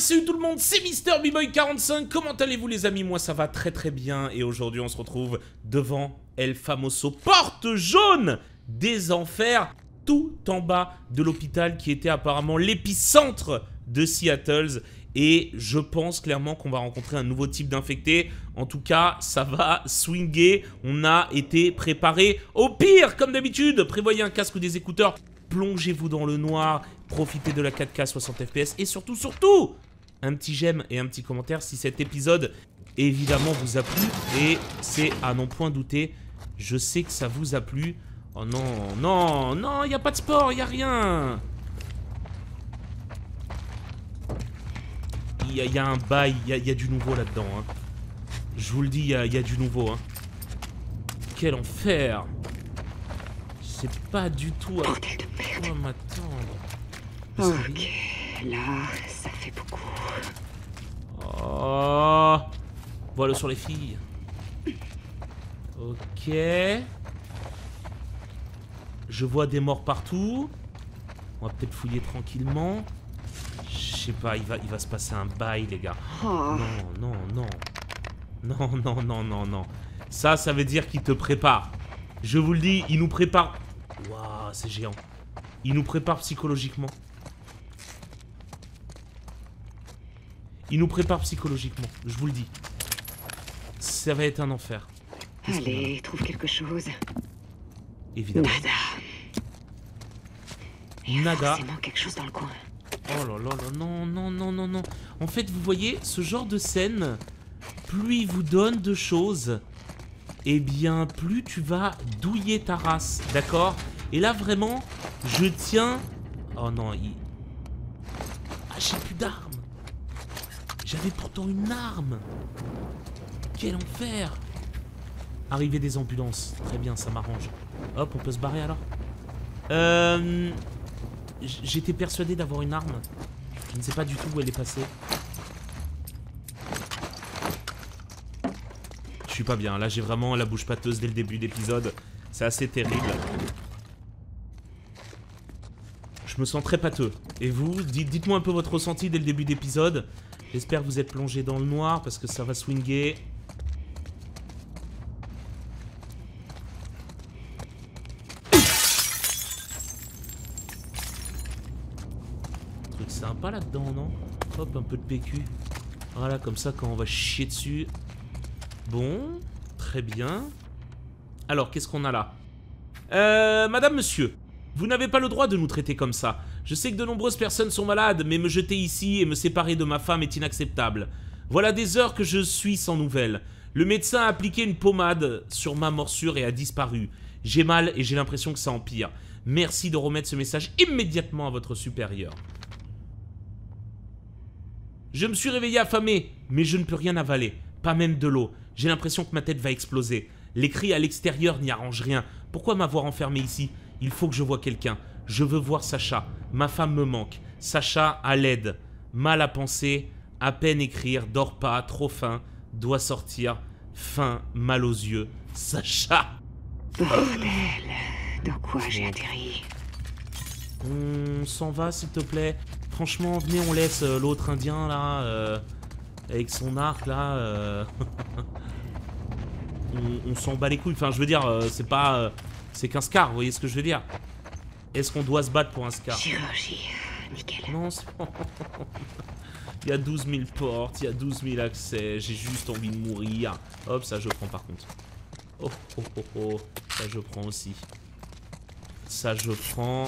salut tout le monde, c'est Mister boy 45 comment allez-vous les amis? Moi ça va très très bien et aujourd'hui on se retrouve devant El Famoso Porte Jaune des Enfers, tout en bas de l'hôpital qui était apparemment l'épicentre de Seattle et je pense clairement qu'on va rencontrer un nouveau type d'infecté. En tout cas, ça va swinger. On a été préparé au pire, comme d'habitude. Prévoyez un casque ou des écouteurs. Plongez-vous dans le noir. Profitez de la 4K 60 FPS. Et surtout, surtout, un petit j'aime et un petit commentaire si cet épisode, évidemment, vous a plu. Et c'est à non point douter. Je sais que ça vous a plu. Oh non, non, non, il n'y a pas de sport, il n'y a rien. Il y, a un bail, il y, a du nouveau là-dedans. Hein. Je vous le dis, il y, a du nouveau. Hein. Quel enfer Je sais pas du tout à quoi m'attendre. Ok, là, ça. Oh Voilà sur les filles. Ok. Je vois des morts partout. On va peut-être fouiller tranquillement. Je sais pas, il va, il va se passer un bail, les gars. Oh. Non, non, non. Non, non, non, non, non. Ça, ça veut dire qu'il te prépare. Je vous le dis, il nous prépare... Waouh, c'est géant. Il nous prépare psychologiquement. Il nous prépare psychologiquement, je vous le dis. Ça va être un enfer. Allez, trouve quelque chose. Évidemment. Nada. Nada. Forcément quelque chose dans le coin. Oh là là là, non, non, non, non, non. En fait, vous voyez, ce genre de scène, plus il vous donne de choses, eh bien, plus tu vas douiller ta race, d'accord? Et là, vraiment, je tiens... Oh non, il... Ah, j'ai plus d'armes J'avais pourtant une arme Quel enfer Arrivée des ambulances. Très bien, ça m'arrange. Hop, on peut se barrer alors Euh... J'étais persuadé d'avoir une arme. Je ne sais pas du tout où elle est passée. Je suis pas bien. Là, j'ai vraiment la bouche pâteuse dès le début d'épisode. C'est assez terrible. Je me sens très pâteux. Et vous, dites-moi un peu votre ressenti dès le début d'épisode. J'espère que vous êtes plongé dans le noir parce que ça va swinger. pas là-dedans, non? Hop, un peu de PQ. Voilà, comme ça, quand on va chier dessus. Bon, très bien. Alors, qu'est-ce qu'on a là? Euh, madame, monsieur, vous n'avez pas le droit de nous traiter comme ça. Je sais que de nombreuses personnes sont malades, mais me jeter ici et me séparer de ma femme est inacceptable. Voilà des heures que je suis sans nouvelles. Le médecin a appliqué une pommade sur ma morsure et a disparu. J'ai mal et j'ai l'impression que ça empire. Merci de remettre ce message immédiatement à votre supérieur. Je me suis réveillé affamé, mais je ne peux rien avaler, pas même de l'eau. J'ai l'impression que ma tête va exploser. Les cris à l'extérieur n'y arrangent rien. Pourquoi m'avoir enfermé ici? Il faut que je voie quelqu'un. Je veux voir Sacha. Ma femme me manque. Sacha à l'aide. Mal à penser, à peine écrire, dort pas, trop faim, doit sortir, faim, mal aux yeux. Sacha Bordel, dans quoi j'ai atterri? On s'en va s'il te plaît franchement, venez, on laisse euh, l'autre indien là, euh, avec son arc là. Euh, on, s'en bat les couilles. Enfin, je veux dire, c'est pas. c'est qu'un scar, vous voyez ce que je veux dire? Est-ce qu'on doit se battre pour un scar Chirurgie, nickel. Non, c'est Il y a 12 000 portes, il y a 12 000 accès, j'ai juste envie de mourir. Hop, ça je prends par contre. Oh, oh, oh, oh, ça je prends aussi. Ça je prends.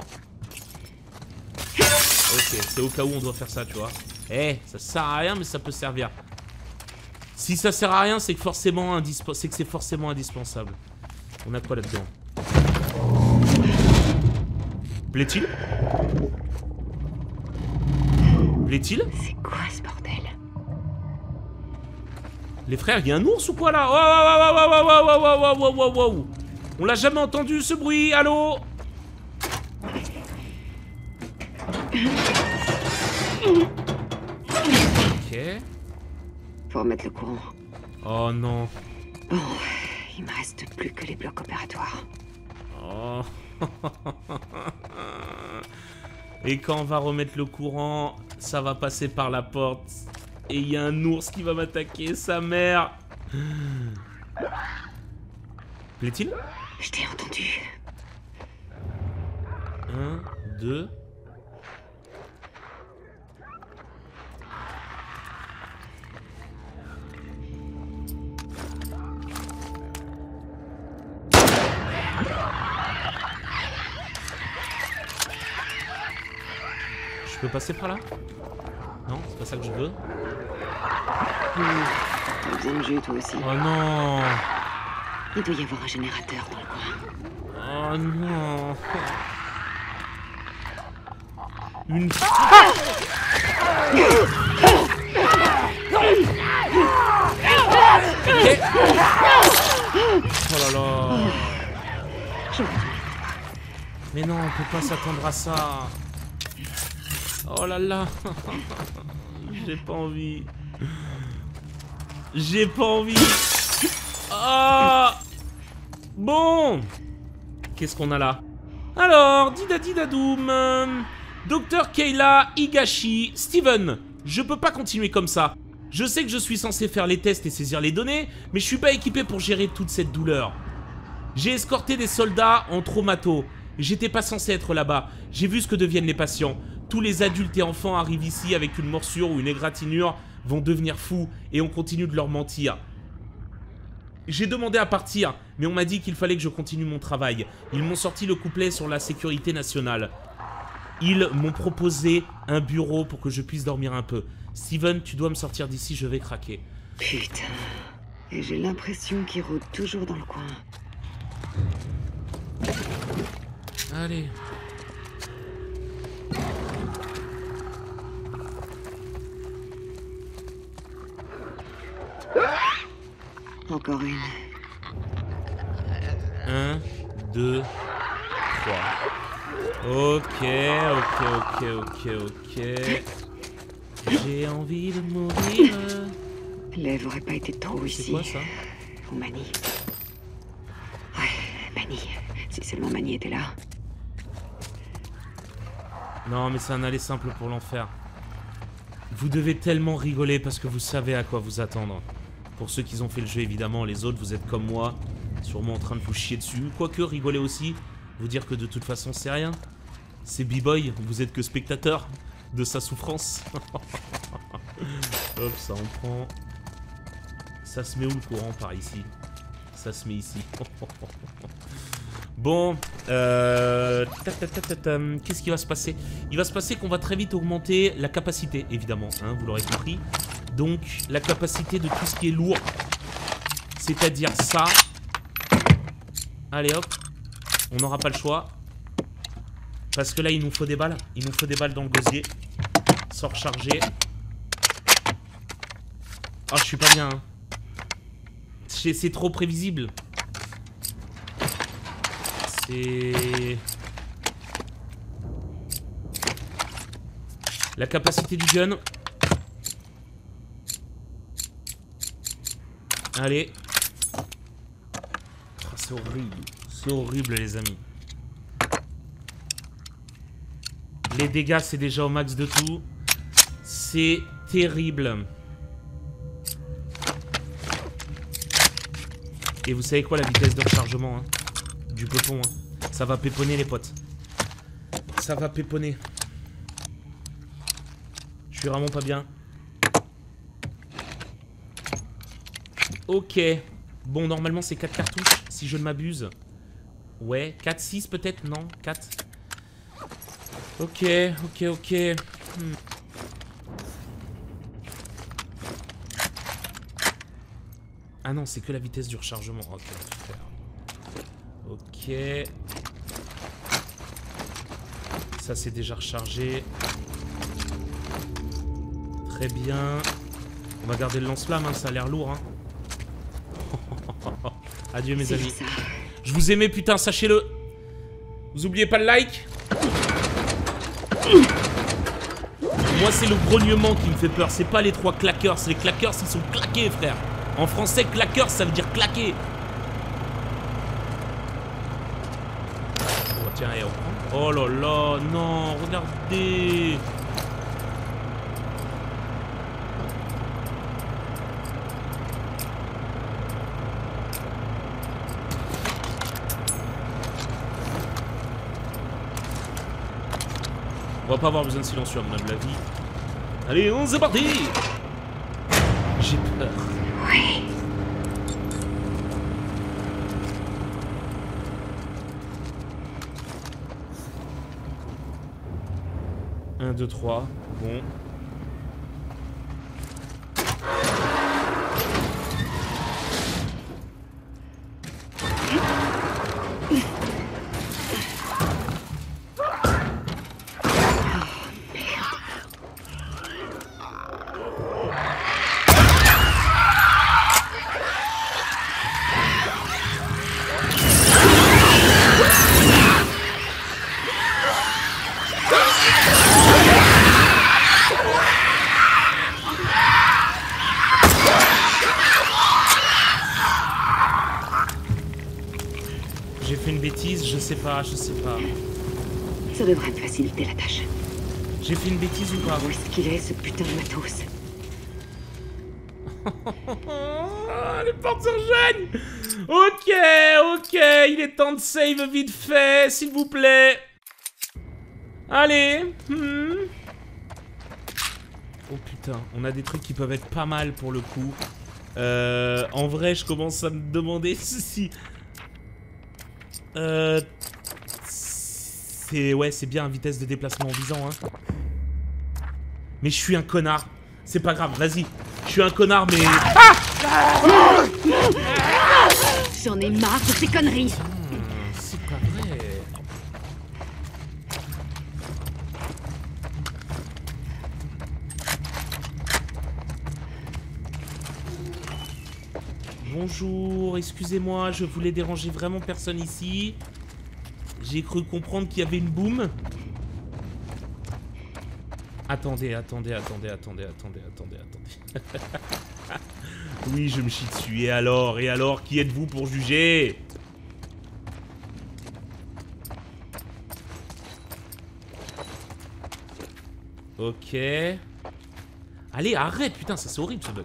Ok, c'est au cas où on doit faire ça, tu vois. Eh, ça sert à rien, mais ça peut servir. Si ça sert à rien, c'est que forcément c'est que c'est forcément indispensable. On a quoi là-dedans? Plaît-il Plaît-il C'est quoi ce bordel Les frères, il y a un ours ou quoi là Oh, On l'a jamais entendu ce bruit, allô Ok. Faut remettre le courant. Oh non. Bon, il me reste plus que les blocs opératoires. Oh. Et quand on va remettre le courant, ça va passer par la porte. Et il y a un ours qui va m'attaquer, sa mère. Plaît-il? Je t'ai entendu. Un, deux. Peux passer par là Non, c'est pas ça que je veux. Toi aussi. Oh non Il doit y avoir un générateur dans le coin. Oh non Une... Ok. Oh là là Mais non, on peut pas s'attendre à ça Oh là là J'ai pas envie J'ai pas envie Ah Bon Qu'est-ce qu'on a là? Alors, didadidadoum euh, Docteur Keila Higashi Steven, je peux pas continuer comme ça. Je sais que je suis censé faire les tests et saisir les données, mais je suis pas équipé pour gérer toute cette douleur. J'ai escorté des soldats en traumato. J'étais pas censé être là-bas. J'ai vu ce que deviennent les patients. Tous les adultes et enfants arrivent ici avec une morsure ou une égratignure, vont devenir fous et on continue de leur mentir. J'ai demandé à partir, mais on m'a dit qu'il fallait que je continue mon travail. Ils m'ont sorti le couplet sur la sécurité nationale. Ils m'ont proposé un bureau pour que je puisse dormir un peu. Steven, tu dois me sortir d'ici, je vais craquer. Putain. Et j'ai l'impression qu'il rôde toujours dans le coin. Allez. Encore une. Un, deux, trois. Ok, ok, ok, ok, ok. J'ai envie de mourir. L'Ève aurait pas été trop C'est ici. quoi ça? Ouais, Mani. Si seulement Mani était là. Non, mais c'est un aller simple pour l'enfer. Vous devez tellement rigoler parce que vous savez à quoi vous attendre. Pour ceux qui ont fait le jeu, évidemment, les autres, vous êtes comme moi, sûrement en train de vous chier dessus. Quoique, rigoler aussi, vous dire que de toute façon, c'est rien. C'est B-Boy, vous êtes que spectateur de sa souffrance. Hop, ça en prend. Ça se met où le courant par ici Ça se met ici. Bon, euh, qu'est-ce qui va se passer? Il va se passer qu'on va très vite augmenter la capacité, évidemment, hein, vous l'aurez compris. Donc, la capacité de tout ce qui est lourd, c'est-à-dire ça. Allez hop, on n'aura pas le choix. Parce que là, il nous faut des balles. Il nous faut des balles dans le gosier. Sans recharger. Ah, je suis pas bien. hein. C'est trop prévisible. C'est... La capacité du gun. Allez. Oh, c'est horrible. C'est horrible, les amis. Les dégâts, c'est déjà au max de tout. C'est terrible. Et vous savez quoi, la vitesse de rechargement hein, du peupon hein, Ça va péponner, les potes. Ça va péponner. Je suis vraiment pas bien. Ok. Bon, normalement, c'est 4 cartouches, si je ne m'abuse. Ouais, 4, 6 peut-être? Non, 4. Ok, ok, ok. Hmm. Ah non, c'est que la vitesse du rechargement. Ok, super. Ok. Ça, c'est déjà rechargé. Très bien. On va garder le lance-flamme, hein, ça a l'air lourd. Hein. Adieu, mes amis. ça. Je vous aimais, putain, sachez-le. Vous oubliez pas le like Moi, c'est le grognement qui me fait peur. C'est pas les trois claqueurs. C'est les claqueurs, ils sont claqués, frère. En français, claqueur, ça veut dire claquer. Oh, Tiens, et on prend. Oh là là, non, regardez pas avoir besoin de silencieux à mon humble avis. Allez, on c'est parti J'ai peur. Oui. 1, 2, 3. Bon. Faciliter la tâche. J'ai fait une bêtise ou pas Où est-ce qu'il est, ce putain de matos Ah, les portes s'enchaînent Ok, ok, il est temps de save vite fait, s'il vous plaît. Allez. hmm. Oh putain, on a des trucs qui peuvent être pas mal pour le coup. Euh, en vrai, je commence à me demander si... Euh... Ouais, c'est bien, vitesse de déplacement en visant, hein. Mais je suis un connard. C'est pas grave, vas-y. Je suis un connard, mais... J'en ai marre de ces conneries Hmm, C'est pas vrai. Bonjour, excusez-moi, je voulais déranger vraiment personne ici. J'ai cru comprendre qu'il y avait une boum. Attendez, attendez, attendez, attendez, attendez, attendez, attendez. oui, je me chie dessus. Et alors Et alors Qui êtes-vous pour juger? Ok. Allez, arrête, putain, ça c'est horrible ce bug.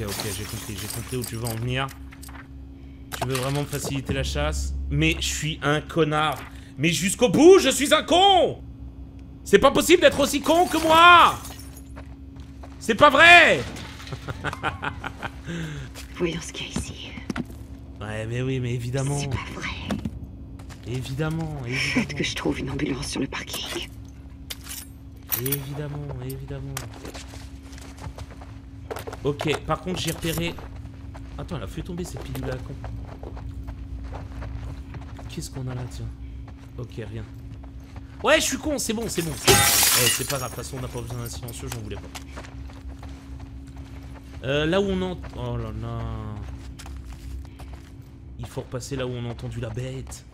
Ok, ok, j'ai compris, j'ai compris où tu veux en venir. Tu veux vraiment me faciliter la chasse? Mais je suis un connard Mais jusqu'au bout, je suis un con C'est pas possible d'être aussi con que moi C'est pas vrai Voyons ce qu'il y a ici. Ouais, mais oui, mais évidemment, C'est pas vrai. évidemment, Faites évidemment, que je trouve une ambulance sur le parking. évidemment, évidemment. Ok, par contre, j'ai repéré... Attends, elle a fait tomber cette pilule à la con. Qu'est-ce qu'on a là, tiens? Ok, rien. Ouais, je suis con, c'est bon, c'est bon. Eh, c'est pas grave, de toute façon, on n'a pas besoin d'un silencieux, j'en voulais pas. Euh, là où on entend... Oh là là... Il faut repasser là où on a entendu la bête.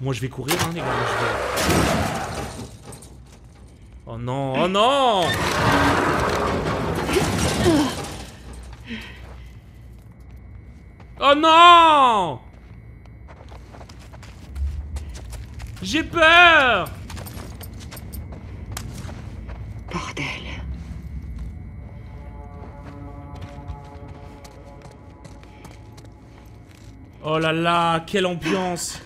Moi, je vais courir, hein, les gars. je Oh non, oh non Oh non! J'ai peur! Bordel. Oh là là, quelle ambiance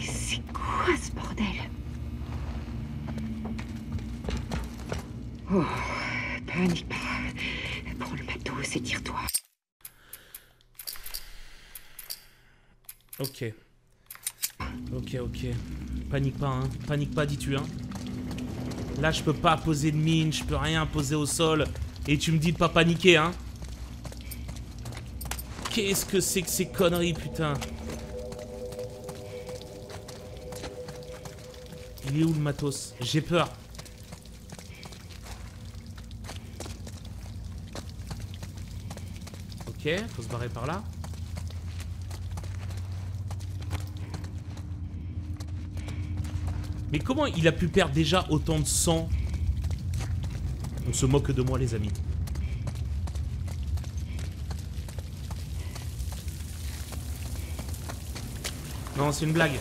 C'est quoi ce bordel Oh, panique pas. Prends le matos et tire-toi. Ok. Ok, ok. Panique pas, hein. Panique pas, dis-tu, hein. Là, je peux pas poser de mine, je peux rien poser au sol. Et tu me dis de pas paniquer, hein. Qu'est-ce que c'est que ces conneries, putain Il est où le matos? J'ai peur. Ok, faut se barrer par là. Mais comment il a pu perdre déjà autant de sang? On se moque de moi les amis. Non, c'est une blague.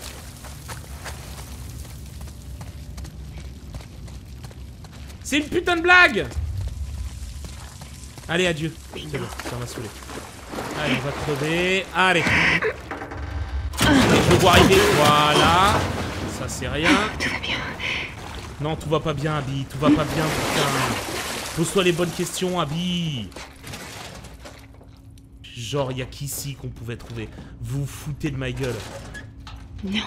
C'est une putain de blague Allez, adieu. C'est bon, ça m'a saoulé. Allez, on va crever. Allez. je le vois arriver. Voilà. Ça, c'est rien. Tout va bien. Non, tout va pas bien, Abby. Tout va pas bien, putain. Pose-toi les bonnes questions, Abby. Genre, il y a qu'ici qu'on pouvait trouver? Vous vous foutez de ma gueule. Non.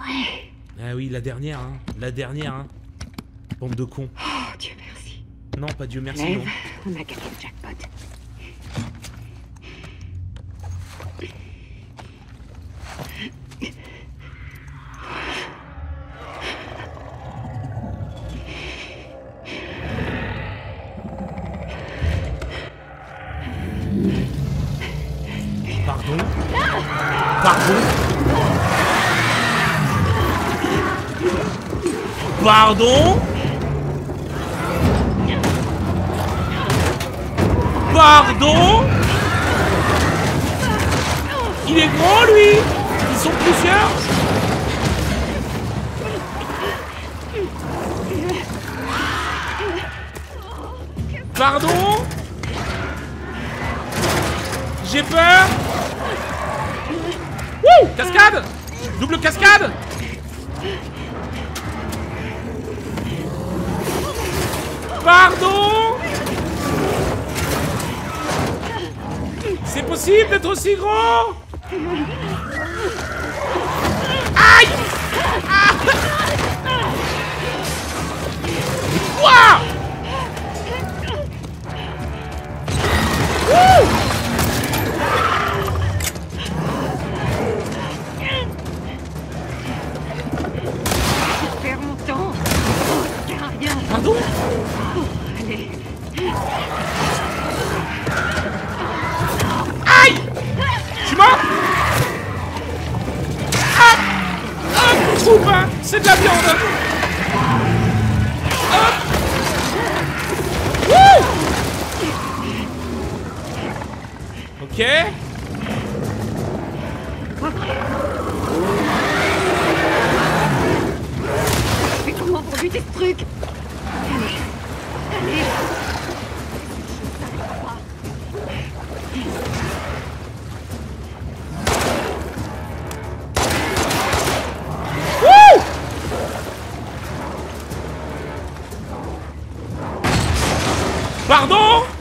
Ouais. Ah oui, la dernière, hein. La dernière, hein. Bande de cons. Non, pas Dieu merci, Lève, non. on a gagné le jackpot. Pardon? Pardon? Pardon? Pardon Il est grand lui Ils sont plusieurs Pardon J'ai peur Wouh Cascade Double cascade Pardon possible d'être aussi grand. Aïe. Ah. Quoi? Pardon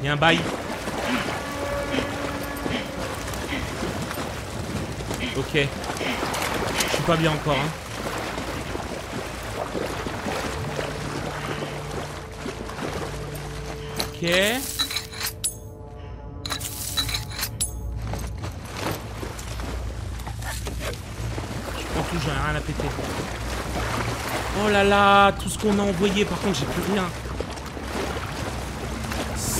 Il y a un bail. Ok. Je suis pas bien encore, hein. Ok. Tout, j'en ai rien à péter. Oh là là, tout ce qu'on a envoyé, par contre, j'ai plus rien.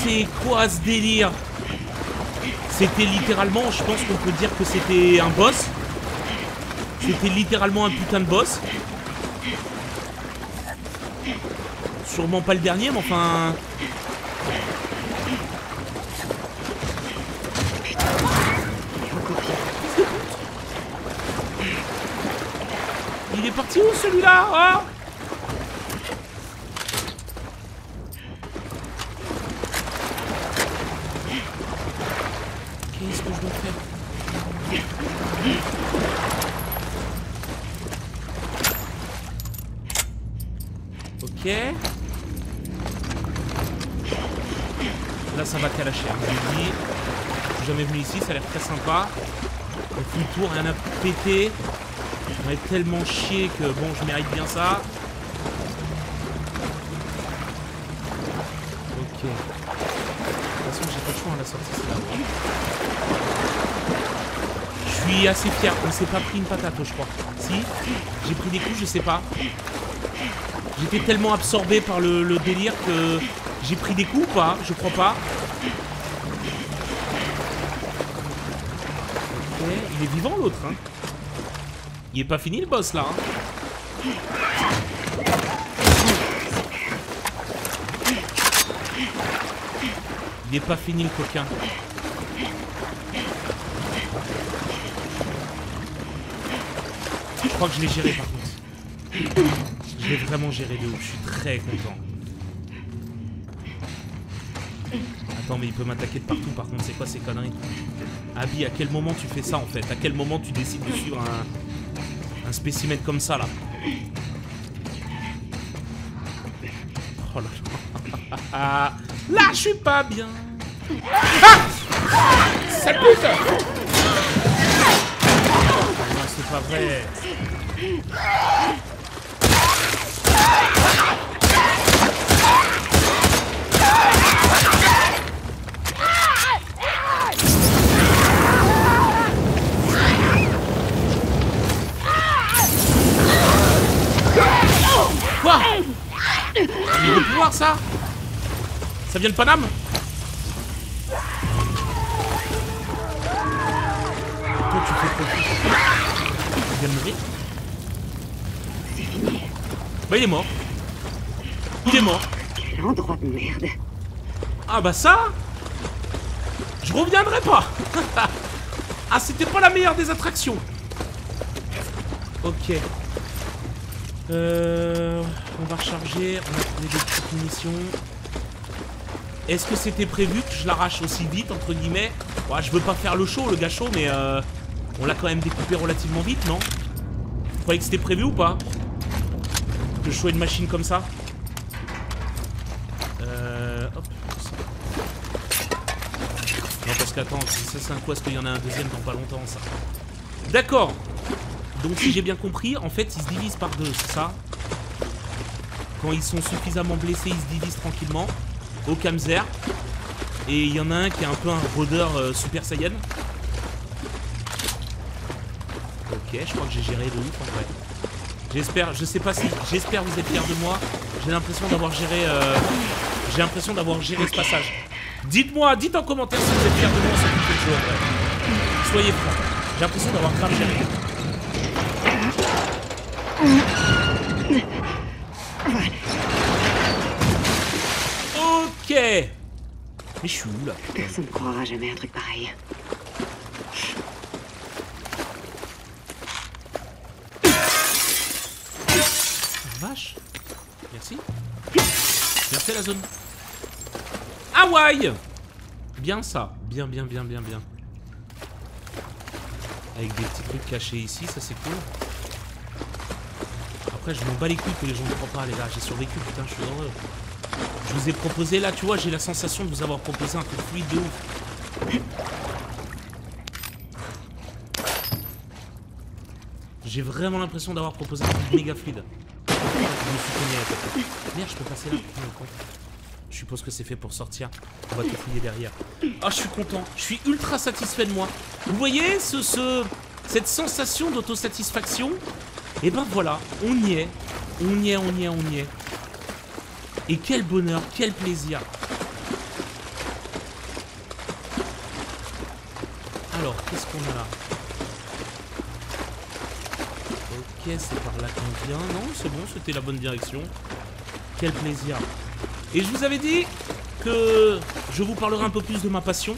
C'est quoi ce délire C'était littéralement, je pense qu'on peut dire que c'était un boss. C'était littéralement un putain de boss. Sûrement pas le dernier, mais enfin... Il est parti où celui-là hein Qu'est-ce que je dois faire Ok. Calacher. hein, je suis jamais venu ici, ça a l'air très sympa. On fait le tour, rien à péter. On est tellement chier que bon, je mérite bien ça. Ok. De toute façon, j'ai pas le choix à la sortie. Je suis assez fier. On s'est pas pris une patate, je crois. Si? J'ai pris des coups, je sais pas. J'étais tellement absorbé par le, le délire que j'ai pris des coups ou pas? Je crois pas. Il est vivant l'autre, hein. Il est pas fini le boss là. hein. Il est pas fini le coquin. Je crois que je l'ai géré par contre. Je l'ai vraiment géré de ouf, je suis très content. Attends, mais il peut m'attaquer de partout par contre, c'est quoi ces conneries? Abby, à quel moment tu fais ça en fait? À quel moment tu décides de suivre un, spécimen comme ça là? Oh là là. Là, je suis pas bien. Ah Ça pute Non, c'est pas vrai. Ça Ça vient de Paname Toi tu fais profit. Il vient de mourir? C'est fini. Bah il est mort. Il est mort. Endroit de merde. Ah bah ça Je reviendrai pas Ah c'était pas la meilleure des attractions Ok. Euh, on va recharger, on a trouvé des petites munitions. Est-ce que c'était prévu que je l'arrache aussi vite, entre guillemets? Ouais, je veux pas faire le show, le gars chaud, mais euh, on l'a quand même découpé relativement vite, non? Vous croyez que c'était prévu ou pas? Que je sois une machine comme ça. Euh... Hop. Non, parce qu'attends, ça c'est un coup, est-ce qu'il y en a un deuxième dans pas longtemps, ça. D'accord. Donc si j'ai bien compris, en fait ils se divisent par deux, c'est ça? Quand ils sont suffisamment blessés, ils se divisent tranquillement. Au Kamzer. Et il y en a un qui est un peu un rôdeur euh, Super Saiyan. Ok, je crois que j'ai géré de ouf en vrai. J'espère, je sais pas si, j'espère vous êtes fiers de moi. J'ai l'impression d'avoir géré, euh, j'ai l'impression d'avoir géré ce passage. Dites-moi, dites en commentaire si vous êtes fiers de moi. Soyez francs. J'ai l'impression d'avoir grave géré. Ok Mais je suis où là Personne ne croira jamais un truc pareil. Vache Merci. Merci la zone. Hawaï Bien ça. Bien, bien, bien, bien, bien. Avec des petits trucs cachés ici, ça c'est cool. Après, je m'en bats les couilles que les gens ne croient pas, les gars. J'ai survécu, putain, je suis heureux. Je vous ai proposé là, tu vois, j'ai la sensation de vous avoir proposé un truc fluide de ouf. J'ai vraiment l'impression d'avoir proposé un truc méga fluide. Je me suis cogné. Merde, je peux passer là. Je suppose que c'est fait pour sortir. On va tout fouiller derrière. Ah, je suis content. Je suis ultra satisfait de moi. Vous voyez ce, ce, cette sensation d'autosatisfaction? Et ben voilà, on y est. On y est, on y est, on y est. Et quel bonheur, quel plaisir. Alors, qu'est-ce qu'on a? Ok, c'est par là qu'on vient. Non, c'est bon, c'était la bonne direction. Quel plaisir. Et je vous avais dit que je vous parlerai un peu plus de ma passion,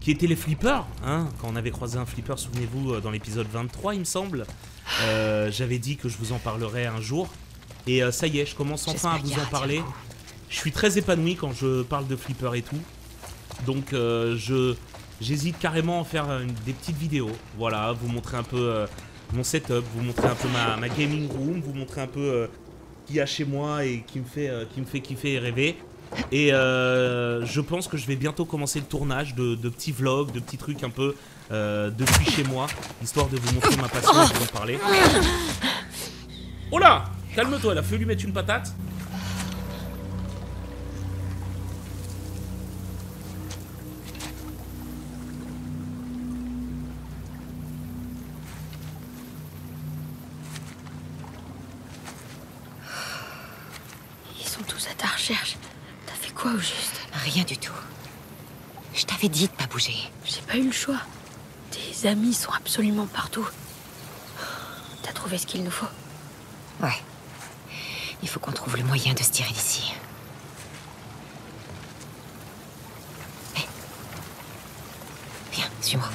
qui était les flippers. Hein Quand on avait croisé un flipper, souvenez-vous, euh, dans l'épisode 23, il me semble. Euh, J'avais dit que je vous en parlerai un jour. Et euh, ça y est, je commence enfin à vous en parler. Je suis très épanoui quand je parle de flipper et tout. Donc euh, je j'hésite carrément à en faire une- des petites vidéos. Voilà, vous montrer un peu euh, mon setup, vous montrer un peu ma, ma gaming room, vous montrer un peu euh, y a chez moi et qui me fait, euh, qui me fait kiffer et rêver. Et euh, je pense que je vais bientôt commencer le tournage de, de petits vlogs, de petits trucs un peu euh, depuis chez moi, histoire de vous montrer ma passion et de vous en parler. Oh là Calme-toi, elle a fallu lui mettre une patate. Ils sont tous à ta recherche. T'as fait quoi au juste? Rien du tout. Je t'avais dit de pas bouger. J'ai pas eu le choix. Tes amis sont absolument partout. T'as trouvé ce qu'il nous faut? Ouais. Il faut qu'on trouve le moyen de se tirer d'ici. Hé. Viens, suis-moi.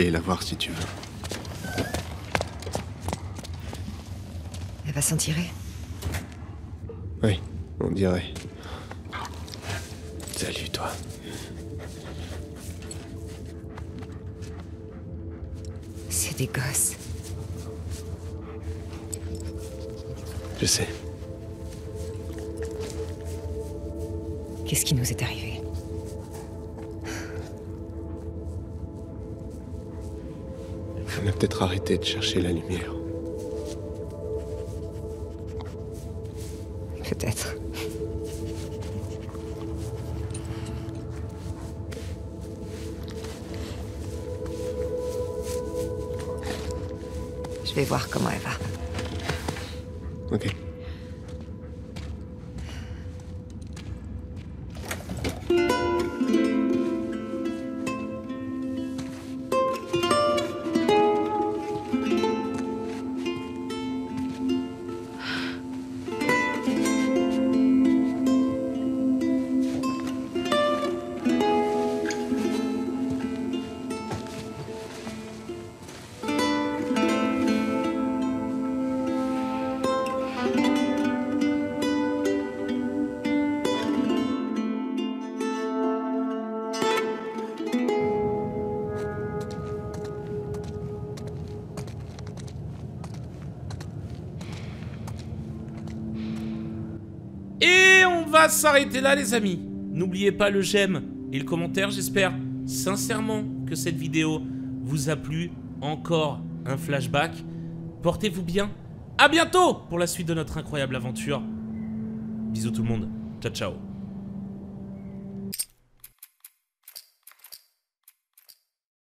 Aller la voir si tu veux. Elle va s'en tirer. Oui, on dirait. Salut, toi. C'est des gosses. Je sais. Qu'est-ce qui nous est arrivé? On a peut-être arrêté de chercher la lumière. Peut-être. Je vais voir comment elle va. Ok. S'arrêter là, les amis. N'oubliez pas le j'aime et le commentaire. J'espère sincèrement que cette vidéo vous a plu. Encore un flashback. Portez-vous bien. À bientôt pour la suite de notre incroyable aventure. Bisous tout le monde. Ciao, ciao.